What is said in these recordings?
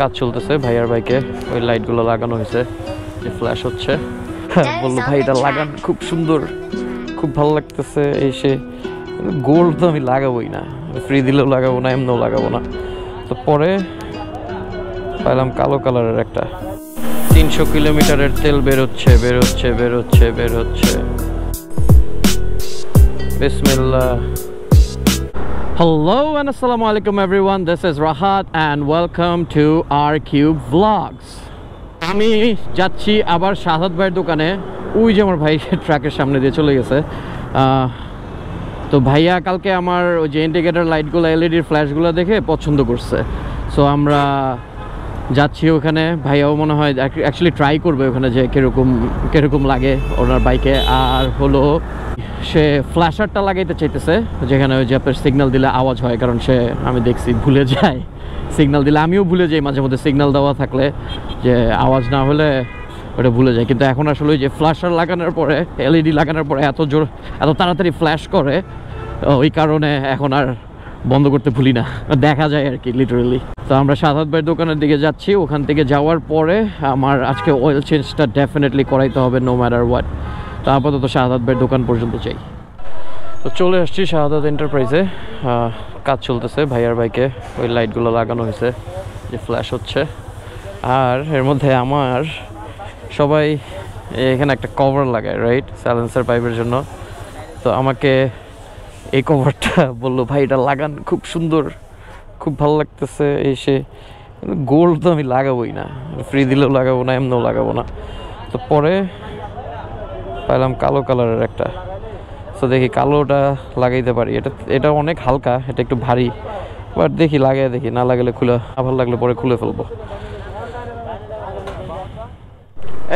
কাজ চলতেছে ভাইয়ার বাইকে ওই লাইটগুলো লাগানো হয়েছে যে ফ্ল্যাশ হচ্ছে। বলল ভাই এটা লাগান খুব সুন্দর খুব ভালো লাগতেছে এসে গোল্ড তো আমি লাগাবোই না ফ্রি দিলেও লাগাবো না এমনিও লাগাবো না। তো পরে পাইলাম কালো কালারের একটা। তিনশো কিলোমিটারের তেল বেরোচ্ছে বেরোচ্ছে বেরোচ্ছে বেরোচ্ছে। বিসমিল্লাহ। Hello and assalamu alaikum everyone. This is Rahat and welcome to R Cube Vlogs. আমি যাচ্ছি আবার শাহাদ ভাইয়ের দোকানে। ওই যে আমার ভাই ট্রাকের সামনে দিয়ে চলে গেছে। তো ভাইয়া কালকে আমার ওই যে ইন্ডিকেটার লাইটগুলো এলইডির ফ্ল্যাশগুলো দেখে পছন্দ করছে। সো আমরা যাচ্ছি ওখানে। ভাইয়াও মনে হয় অ্যাকচুয়ালি ট্রাই করবে ওখানে যে কীরকম কীরকম লাগে ওনার বাইকে আর হলো সে ফ্ল্যাশারটা লাগাইতে চাইতেছে, যেখানে ওই যে আপনার সিগন্যাল দিলে আওয়াজ হয়, কারণ সে, আমি দেখছি, ভুলে যায়। সিগন্যাল দিলে আমিও ভুলে যাই, মাঝে মধ্যে সিগন্যাল দেওয়া থাকলে, যে আওয়াজ না হলে ওটা ভুলে যায়। কিন্তু এখন আসলে ওই যে ফ্ল্যাশার লাগানোর পরে এলইডি লাগানোর পরে এত জোর, এত তাড়াতাড়ি ফ্ল্যাশ করে, ওই কারণে এখন আর বন্ধ করতে ভুলি না। দেখা যায় আর কি লিটারেলি তো আমরা সাধারণ ভাইয়ের দোকানের দিকে যাচ্ছি। ওখান থেকে যাওয়ার পরে আমার আজকে অয়েল চেঞ্জটা ডেফিনেটলি করাইতে হবে নো ম্যাটার হোয়াট তো আপাতত শাহাদাত ভাইয়ের দোকান পর্যন্ত চাই তো চলে আসছি শাহাদাত এন্টারপ্রাইজে। কাজ চলতেছে ভাইয়ার ভাইকে ওই লাইটগুলো লাগানো হয়েছে, যে ফ্ল্যাশ হচ্ছে। আর এর মধ্যে আমার সবাই এখানে একটা কভার লাগায় রাইট স্যালেন্সার পাইপের জন্য। তো আমাকে এই কভারটা বলল, ভাই, এটা লাগান, খুব সুন্দর, খুব ভালো লাগতেছে এসে। গোল্ড তো আমি লাগাবোই না ফ্রি দিলেও লাগাবো না, এমনিও লাগাবো না। তো পরে পাইলাম কালো কালারের একটা। তো দেখি কালোটা লাগাইতে পারি। এটা এটা অনেক হালকা, এটা একটু ভারী। বাট দেখি লাগাই দেখি, না লাগালে খুলে আবার লাগলে পরে খুলে ফেলব।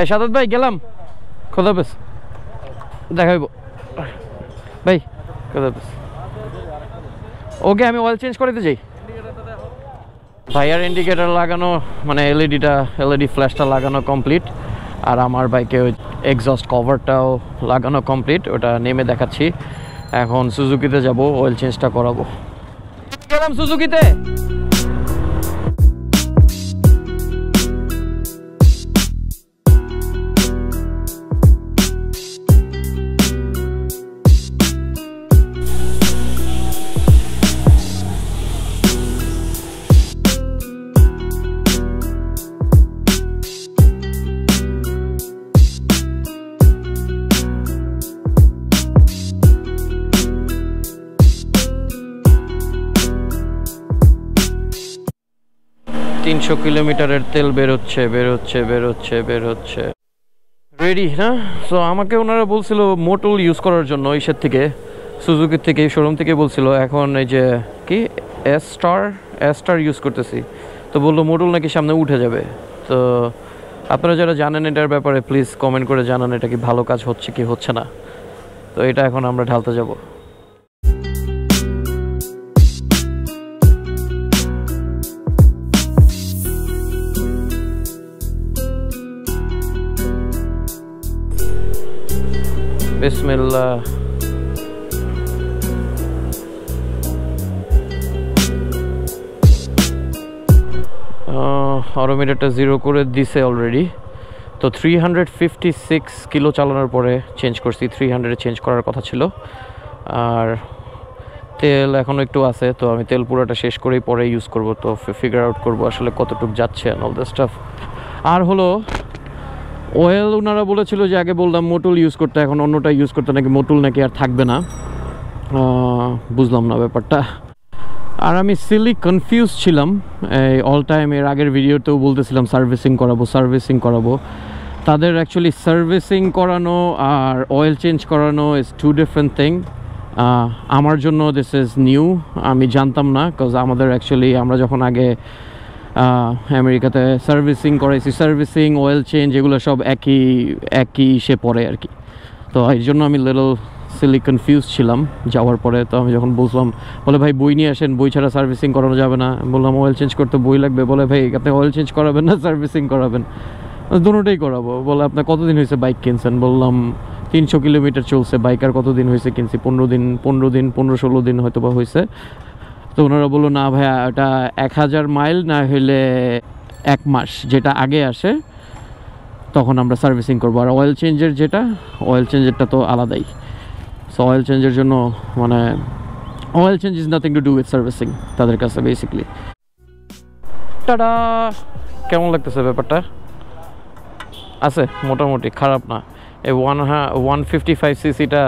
এই সাদাত ভাই, গেলাম। খোদা বেশ দেখাইব ভাই, খোদা বেশ ওকে, আমি অয়েল চেঞ্জ করে দিতে চাই। ভাইয়ার ইন্ডিকেটার লাগানো মানে এলইডিটা এলইডি ফ্ল্যাশটা লাগানো কমপ্লিট আর আমার বাইকে ওই এক্সস্ট কভারটাও লাগানো কমপ্লিট ওটা নেমে দেখাচ্ছি। এখন সুজুকিতে যাব অয়েল চেঞ্জটা করাবো। গেলাম সুজুকিতে তিনশো কিলোমিটারের তেল বেরোচ্ছে বেরোচ্ছে বেরোচ্ছে বেরোচ্ছে। রেডি না? সো আমাকে ওনারা বলছিল মোটল ইউজ করার জন্য ইসের থেকে, সুজুকির থেকে শোরুম থেকে বলছিল, এখন এই যে, কি? S star S star use করতেছি। তো বলল, মোটল নাকি সামনে উঠে যাবে। তো আপনারা যারা জানেন এটার ব্যাপারে প্লিজ কমেন্ট করে জানান, এটা কি ভালো কাজ হচ্ছে কি হচ্ছে না। তো এটা এখন আমরা ঢালতে যাব। বিসমিল্লাহ। অটোমিটারটা জিরো করে দিছে অলরেডি তো three hundred fifty six kilo চালানোর পরে চেঞ্জ করছি থ্রি হান্ড্রেডে চেঞ্জ করার কথা ছিল। আর তেল এখনও একটু আছে, তো আমি তেল পুরোটা শেষ করেই পরে ইউজ করব। তো ফিগার আউট করব আসলে কতটুকু যাচ্ছে অল দ্য স্টাফ আর হলো অয়েল ওনারা বলেছিল যে আগে বললাম মোটুল ইউজ করতে, এখন অন্যটা ইউজ করতে নাকি মোটুল নাকি আর থাকবে না। বুঝলাম না ব্যাপারটা। আর আমি সিলি কনফিউজ ছিলাম। এই অল টাইম এর আগের ভিডিওতেও বলতেছিলাম সার্ভিসিং করাবো সার্ভিসিং করাবো। তাদের অ্যাকচুয়ালি সার্ভিসিং করানো আর অয়েল চেঞ্জ করানো ইজ টু ডিফারেন্ট থিং আমার জন্য দিস ইজ নিউ আমি জানতাম না বিকজ আমাদের অ্যাকচুয়ালি আমরা যখন আগে আমেরিকাতে সার্ভিসিং করাইছি। সার্ভিসিং অয়েল চেঞ্জ এগুলো সব একই একই সে পড়ে আর কি। তো এই জন্য আমি লিটল সিলি কনফিউজ ছিলাম যাওয়ার পরে। তো আমি যখন বুঝলাম, বলে, ভাই, বই নিয়ে আসেন, বই ছাড়া সার্ভিসিং করানো যাবে না। বললাম অয়েল চেঞ্জ করতে বই লাগবে। বলে, ভাই, আপনি অয়েল চেঞ্জ করাবেন না সার্ভিসিং করাবেন? দুটোটাই করাবো। বলে, আপনার কতদিন হয়েছে বাইক কিনছেন? বললাম, তিনশো কিলোমিটার চলছে বাইক আর কতদিন হয়েছে কিনছি? পনেরো দিন পনেরো দিন, পনেরো ষোলো দিন হয়তো বা হয়েছে। তো ওনারা বলল, না ভাইয়া, ওটা এক হাজার মাইল না হলে এক মাস, যেটা আগে আসে, তখন আমরা সার্ভিসিং করব। আর অয়েল চেঞ্জের যেটা অয়েল চেঞ্জেরটা তো আলাদাই। সো অয়েল চেঞ্জের জন্য মানে oil change is nothing to do with servicing তাদের কাছে বেসিকলি টাটা! কেমন লাগতেছে ব্যাপারটা? আছে, মোটামুটি, খারাপ না। এই ওয়ান হ্যাঁ ওয়ান ফিফটি ফাইভ সিসিটা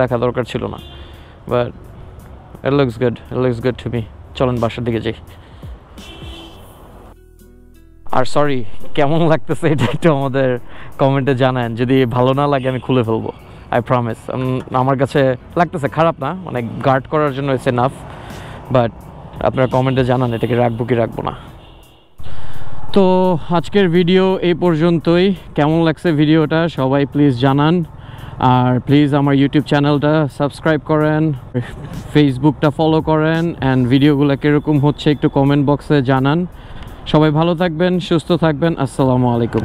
লেখা দরকার ছিল না। But it looks good it looks good to me চলেন বাসার দিকে যাই। আর সরি কেমন লাগতেছে এটা একটু আমাদের কমেন্টে জানান। যদি ভালো না লাগে, আমি খুলে ফেলব। আই প্রমিস আমার কাছে লাগতেছে, খারাপ না। মানে গার্ড করার জন্য ইটস এনাফ বাট আপনারা কমেন্টে জানান, এটাকে রাখব কি রাখব না। তো আজকের ভিডিও এই পর্যন্তই। কেমন লাগছে ভিডিওটা সবাই প্লিজ জানান। আর প্লিজ আমার ইউটিউব চ্যানেলটা সাবস্ক্রাইব করেন ফেসবুকটা ফলো করেন অ্যান্ড ভিডিওগুলো কীরকম হচ্ছে একটু কমেন্ট বক্সে জানান সবাই ভালো থাকবেন, সুস্থ থাকবেন, আসসালামু আলাইকুম.